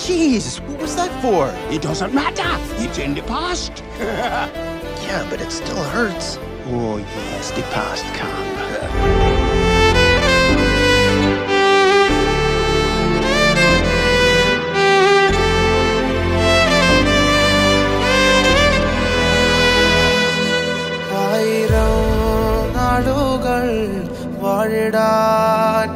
Jeez, what was that for? It doesn't matter. It's in the past. Yeah, but it still hurts. Oh, yes, the past can. ആയിരം വാഴിടാൻ